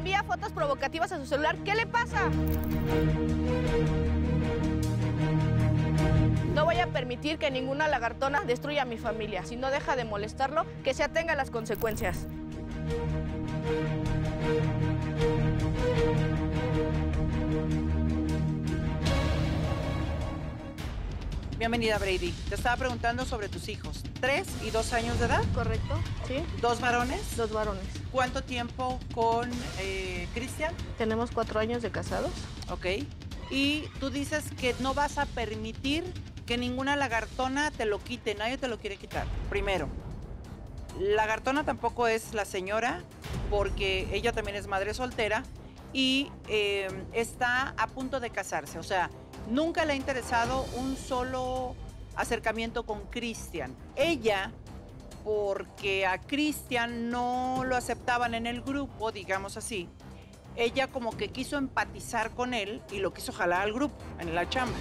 envía fotos provocativas a su celular. ¿Qué le pasa? No voy a permitir que ninguna lagartona destruya a mi familia. Si no deja de molestarlo, que se atenga a las consecuencias. Bienvenida, Brady. Te estaba preguntando sobre tus hijos. ¿Tres y dos años de edad? ¿Correcto? Sí. ¿Dos varones? Dos varones. ¿Cuánto tiempo con eh, Cristian? Tenemos cuatro años de casados. Ok. Y tú dices que no vas a permitir que ninguna lagartona te lo quite, nadie te lo quiere quitar. Primero, lagartona tampoco es la señora, porque ella también es madre soltera y eh, está a punto de casarse. O sea, nunca le ha interesado un solo acercamiento con Cristian. Ella, porque a Cristian no lo aceptaban en el grupo, digamos así, ella como que quiso empatizar con él y lo quiso jalar al grupo en la chamba.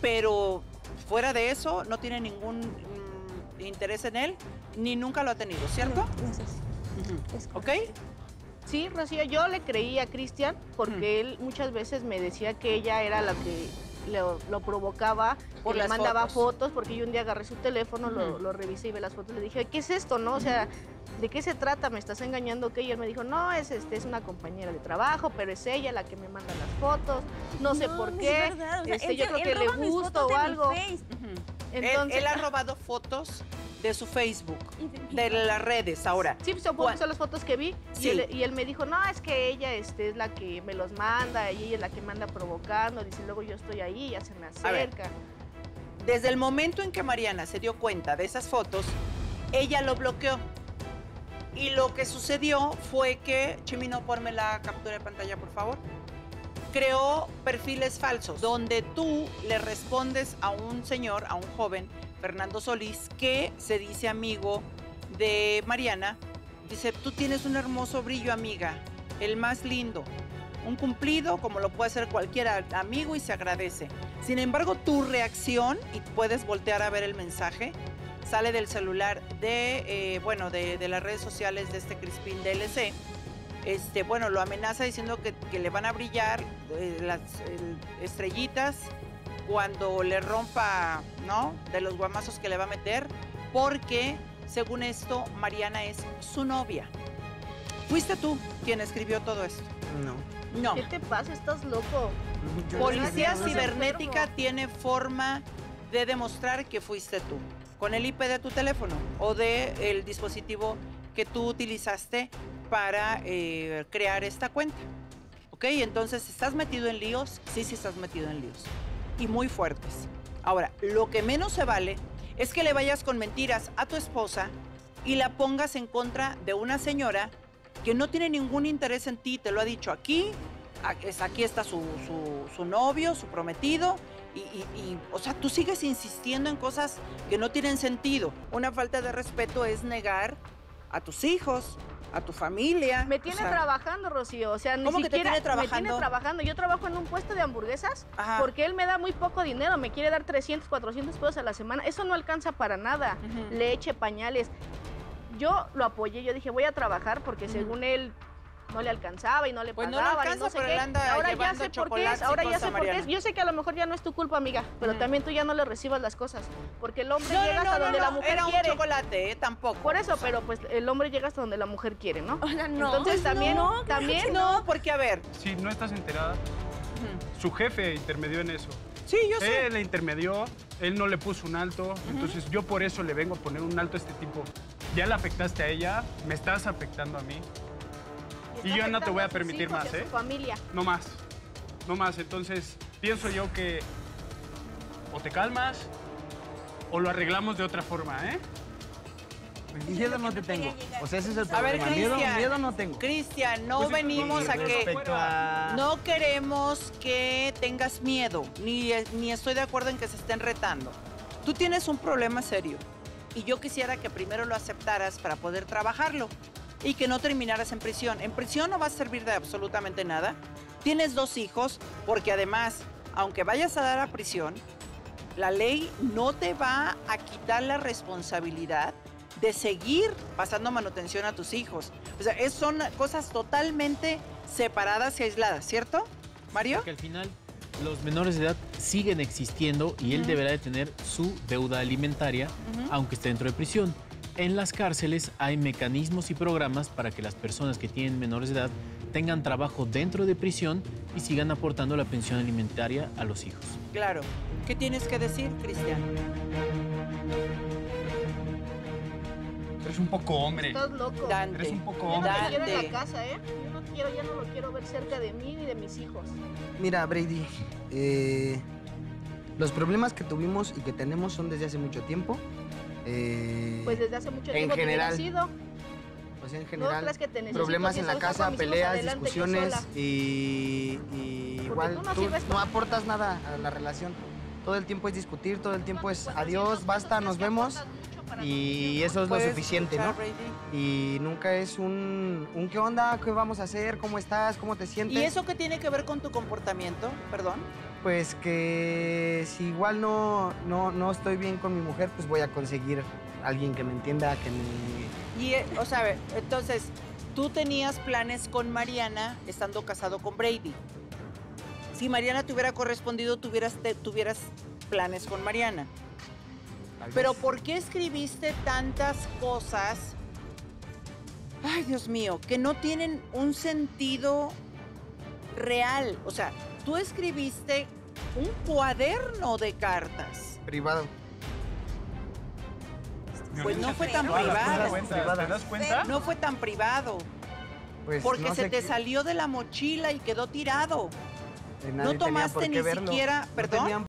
Pero fuera de eso, no tiene ningún mm, interés en él, ni nunca lo ha tenido, ¿cierto? ¿Ok? Sí, Rocío, yo le creí a Cristian porque él muchas veces me decía que ella era la que lo, lo provocaba, Por que le mandaba fotos. fotos. porque yo un día agarré su teléfono, lo, lo revisé y ve las fotos, le dije, ¿qué es esto, no? O sea, ¿de qué se trata? ¿Me estás engañando? ¿Qué? Y él me dijo, no, es, este, es una compañera de trabajo, pero es ella la que me manda las fotos, no sé por qué, es verdad, o sea, este, él yo creo que le gusta o algo. Face. Él- Entonces, él, ha robado fotos de su Facebook, de las redes ahora. Sí, pues, que son las fotos que vi. Sí. Y, él, y él me dijo, no, es que ella este, es la que me los manda, y ella es la que me anda provocando. Dice, luego yo estoy ahí, ella se me acerca. Desde el momento en que Mariana se dio cuenta de esas fotos, ella lo bloqueó. Y lo que sucedió fue que, Chimino, ponme la captura de pantalla, por favor. Creó perfiles falsos, donde tú le respondes a un señor, a un joven, Fernando Solís, que se dice amigo de Mariana. Dice, tú tienes un hermoso brillo, amiga, el más lindo. Un cumplido, como lo puede hacer cualquier amigo, y se agradece. Sin embargo, tu reacción, y puedes voltear a ver el mensaje, sale del celular de, eh, bueno, de, de las redes sociales de este Crispín DLC. Este, bueno, lo amenaza diciendo que, que le van a brillar eh, las el- estrellitas cuando le rompa, ¿no? De los guamazos que le va a meter, porque, según esto, Mariana es su novia. Fuiste tú quien escribió todo esto. No. No. ¿Qué te pasa? Estás loco. Yo Policía no cibernética enfermo. tiene forma de demostrar que fuiste tú, con el IP de tu teléfono o de el dispositivo que tú utilizaste para eh, crear esta cuenta. ¿Ok? Entonces, ¿estás metido en líos? Sí, sí estás metido en líos. Y muy fuertes. Ahora, lo que menos se vale es que le vayas con mentiras a tu esposa y la pongas en contra de una señora que no tiene ningún interés en ti, te lo ha dicho aquí, aquí está su novio, su prometido, y, y- y, o sea, tú sigues insistiendo en cosas que no tienen sentido. Una falta de respeto es negar a tus hijos, a tu familia. Me o tiene sea, trabajando, Rocío. O sea, ni ¿Cómo que te siquiera tiene me tiene trabajando? trabajando. Yo trabajo en un puesto de hamburguesas Ajá. porque él me da muy poco dinero. Me quiere dar 300, 400 pesos a la semana. Eso no alcanza para nada. Leche, pañales. Yo lo apoyé. Yo dije, voy a trabajar porque según él no le alcanzaba y no le Pues no le alcanza, no sé pero qué. él anda ahora ya sé por qué es. Ahora ya sé por qué es. Yo sé que a lo mejor ya no es tu culpa, amiga, pero también tú ya no le recibas las cosas. Porque el hombre No, llega no, hasta no, donde la mujer era un quiere. chocolate, ¿eh? Tampoco. Por eso, O sea, pero pues el hombre llega hasta donde la mujer quiere, ¿no? Hola, no. Entonces también, también No, porque a ver. Si no estás enterada, su jefe intermedió en eso. Sí, yo sé. Él le intermedió, él no le puso un alto, entonces yo por eso le vengo a poner un alto a este tipo. Ya la afectaste a ella, me estás afectando a mí, Y yo no te voy a permitir hijos más, ¿eh? su familia. no más, no más. Entonces pienso yo que o te calmas o lo arreglamos de otra forma, ¿eh? Miedo no te tengo. O sea, ese es el A ver, problema. miedo, no tengo. Cristian, no Pues, venimos a que... A... No queremos que tengas miedo, ni, ni estoy de acuerdo en que se estén retando. Tú tienes un problema serio y yo quisiera que primero lo aceptaras para poder trabajarlo y que no terminaras en prisión. En prisión no va a servir de absolutamente nada. Tienes dos hijos porque además, aunque vayas a dar a prisión, la ley no te va a quitar la responsabilidad de seguir pasando manutención a tus hijos. O sea, es- son cosas totalmente separadas y aisladas, ¿cierto, Mario? Porque al final los menores de edad siguen existiendo y él deberá de tener su deuda alimentaria, aunque esté dentro de prisión. En las cárceles hay mecanismos y programas para que las personas que tienen menores de edad tengan trabajo dentro de prisión y sigan aportando la pensión alimentaria a los hijos. Claro. ¿Qué tienes que decir, Cristian? Eres un poco hombre. Estás loco. Dante. Eres un poco Yo no hombre. te quiero en la casa, ¿eh? Yo no quiero, ya no lo quiero ver cerca de mí ni de mis hijos. Mira, Brady, eh, los problemas que tuvimos y que tenemos son desde hace mucho tiempo. Eh, Pues desde hace mucho en tiempo general, hubieras ido. pues en No general, crees que te necesito, problemas en la casa, peleas, adelante discusiones y, igual tú no tú aportas nada a la relación. Todo el tiempo es discutir, todo el tiempo es 400 adiós, basta, ¿crees nos vemos aportas mucho para y eso es lo ¿Puedes suficiente, ¿no? Y nunca es un, un ¿qué onda? ¿Qué vamos a hacer? ¿Cómo estás? ¿Cómo te sientes? ¿Y eso qué tiene que ver con tu comportamiento? Perdón. Pues que si igual no, no, no estoy bien con mi mujer, pues voy a conseguir alguien que me entienda, que me... Y, eh, o sea, a ver, entonces, tú tenías planes con Mariana estando casado con Brady. Si Mariana te hubiera correspondido, tuvieras, te- tuvieras planes con Mariana. Pero ¿por qué escribiste tantas cosas? Ay, Dios mío, que no tienen un sentido real. O sea, tú escribiste un cuaderno de cartas. Privado. Pues no fue tan privado. ¿Te das cuenta? No fue tan privado. Pues Porque no se te qué- salió de la mochila y quedó tirado. eh, No tomaste ni verlo. siquiera, No perdón. tenían